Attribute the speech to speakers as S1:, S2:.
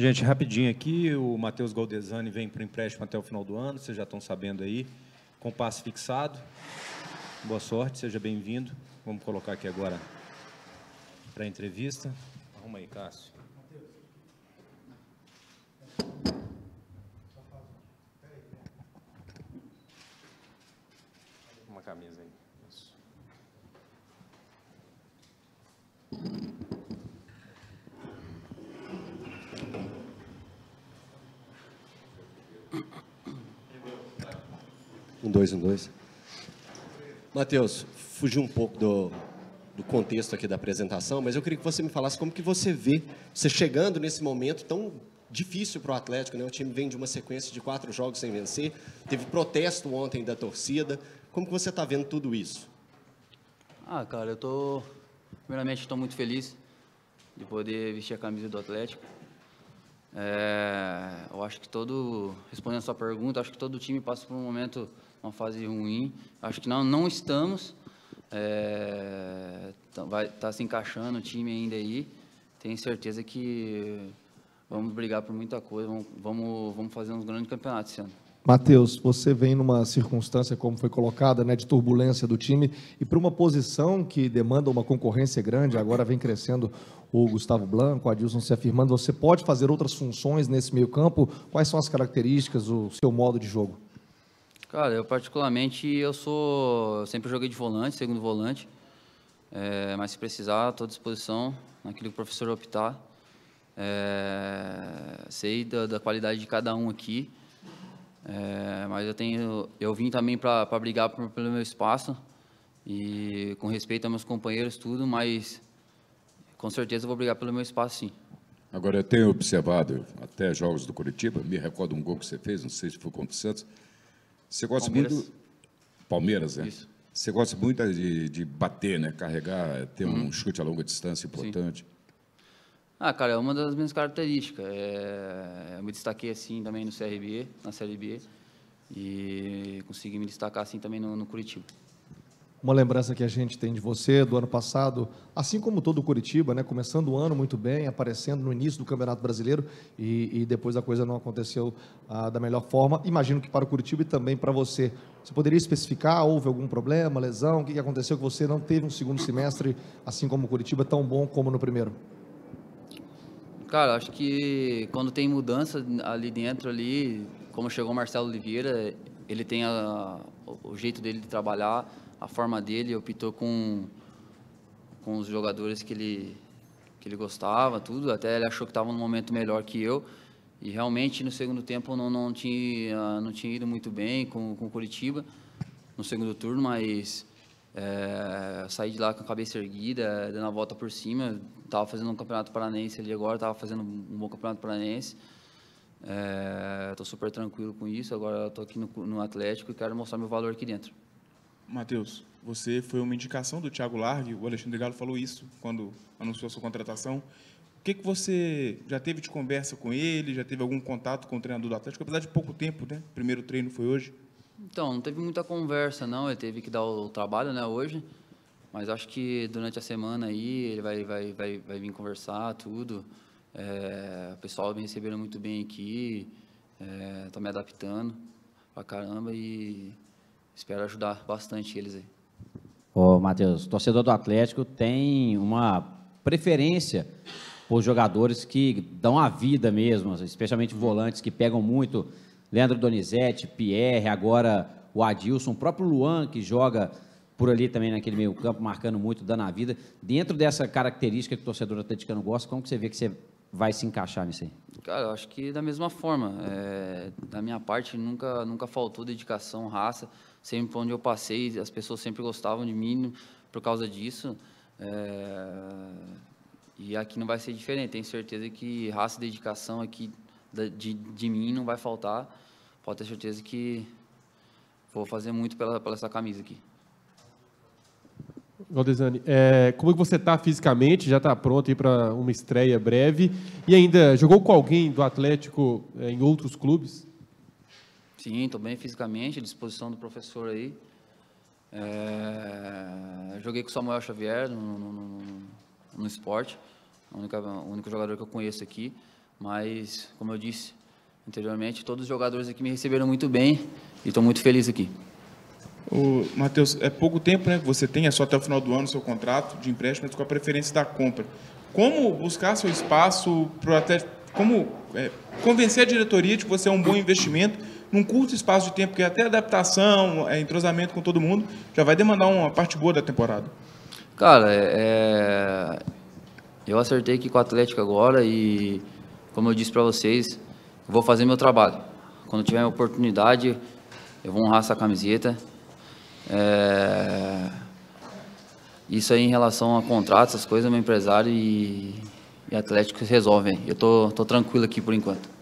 S1: Gente, rapidinho aqui, o Matheus Galdesani vem para o empréstimo até o final do ano, vocês já estão sabendo aí, com passe fixado. Boa sorte, seja bem-vindo. Vamos colocar aqui agora para a entrevista. Arruma aí, Cássio. Uma camisa aí.
S2: Um, dois, um, dois. Matheus, fugiu um pouco do, do contexto aqui da apresentação, mas eu queria que você me falasse como que você vê você chegando nesse momento tão difícil para o Atlético, né? O time vem de uma sequência de quatro jogos sem vencer, teve protesto ontem da torcida. Como que você está vendo tudo isso?
S3: Ah, cara, eu tô primeiramente estou muito feliz de poder vestir a camisa do Atlético. É, eu acho que todo respondendo a sua pergunta, acho que todo time passa por um momento, uma fase ruim. Acho que não não estamos. É, vai tá se encaixando o time ainda aí. Tenho certeza que vamos brigar por muita coisa. Vamos vamos, vamos fazer uns grandes campeonatos esse ano.
S4: Matheus, você vem numa circunstância, como foi colocada, né, de turbulência do time, e para uma posição que demanda uma concorrência grande, agora vem crescendo o Gustavo Blanco, o Adilson se afirmando, você pode fazer outras funções nesse meio campo? Quais são as características, o seu modo de jogo?
S3: Cara, eu particularmente, eu sou, sempre joguei de volante, segundo volante, é, mas se precisar, estou à disposição, naquilo que o professor optar. É, sei da, da qualidade de cada um aqui, é, mas eu tenho, eu vim também para brigar pelo meu espaço e com respeito aos meus companheiros tudo, mas com certeza vou brigar pelo meu espaço sim.
S5: Agora eu tenho observado até jogos do Curitiba, me recordo um gol que você fez, não sei se foi contra o Santos. Você gosta
S3: Palmeiras.
S5: muito Palmeiras, né?
S3: Isso.
S5: Você gosta muito de, de bater, né? Carregar, ter
S3: Uhum.
S5: um chute a longa distância importante.
S3: Ah, cara, é uma das minhas características. É, eu me destaquei assim também no CRB, na Série B, e consegui me destacar assim também no, no Curitiba.
S4: Uma lembrança que a gente tem de você do ano passado, assim como todo o Curitiba, né, começando o ano muito bem, aparecendo no início do Campeonato Brasileiro e, e depois a coisa não aconteceu ah, da melhor forma. Imagino que para o Curitiba e também para você. Você poderia especificar? Houve algum problema, lesão? O que aconteceu que você não teve um segundo semestre, assim como o Curitiba, tão bom como no primeiro?
S3: Cara, acho que quando tem mudança ali dentro, ali, como chegou o Marcelo Oliveira, ele tem a- o jeito dele de trabalhar, a forma dele, optou com, com os jogadores que ele, que ele gostava, tudo. Até ele achou que estava num momento melhor que eu. E realmente no segundo tempo não, não, tinha, não tinha ido muito bem com, com o Curitiba no segundo turno, mas é, saí de lá com a cabeça erguida, dando a volta por cima. Estava fazendo um campeonato paranense ali agora, estava fazendo um bom campeonato paranense. Estou super tranquilo com isso. Agora estou aqui no, no Atlético e quero mostrar meu valor aqui dentro.
S6: Matheus, você foi uma indicação do Thiago Largue, o Alexandre Galo falou isso quando anunciou a sua contratação. O que, que você já teve de conversa com ele? Já teve algum contato com o treinador do Atlético? Apesar de pouco tempo, né? O primeiro treino foi hoje.
S3: Então, não teve muita conversa, não. Ele teve que dar o trabalho, né, hoje. Mas acho que durante a semana aí ele vai, vai, vai, vai vir conversar, tudo. É, o pessoal me recebendo muito bem aqui. Estou me adaptando pra caramba e espero ajudar bastante eles aí.
S7: Ô, Matheus, torcedor do Atlético tem uma preferência por jogadores que dão a vida mesmo, especialmente volantes que pegam muito. Leandro Donizete, Pierre, agora o Adilson, o próprio Luan, que joga por ali também naquele meio campo, marcando muito, dando a vida. Dentro dessa característica que o torcedor atleticano gosta, como que você vê que você vai se encaixar nisso aí?
S3: Cara, eu acho que da mesma forma. É, da minha parte, nunca, nunca faltou dedicação, raça. Sempre onde eu passei, as pessoas sempre gostavam de mim por causa disso. É, e aqui não vai ser diferente. Tenho certeza que raça e dedicação aqui da- de, de mim não vai faltar. Pode ter certeza que vou fazer muito pela, pela essa camisa aqui.
S8: Valdesani, é, como que você está fisicamente? Já está pronto para uma estreia breve? E ainda, jogou com alguém do Atlético é, em outros clubes?
S3: Sim, estou bem fisicamente, à disposição do professor aí. É, joguei com o Samuel Xavier no, no, no, no esporte, o único, o único jogador que eu conheço aqui. Mas, como eu disse anteriormente, todos os jogadores aqui me receberam muito bem e estou muito feliz aqui.
S6: O Matheus, é pouco tempo, né? que Você tem é só até o final do ano seu contrato de empréstimo mas com a preferência da compra. Como buscar seu espaço para até como é, convencer a diretoria de que você é um bom investimento num curto espaço de tempo, porque até adaptação, é, entrosamento com todo mundo já vai demandar uma parte boa da temporada.
S3: Cara, é, é, eu acertei aqui com o Atlético agora e, como eu disse para vocês, vou fazer meu trabalho. Quando tiver oportunidade, eu vou honrar essa camiseta. É, isso aí em relação a contratos, essas coisas, meu empresário e, e Atlético resolvem. Eu tô, tô tranquilo aqui por enquanto.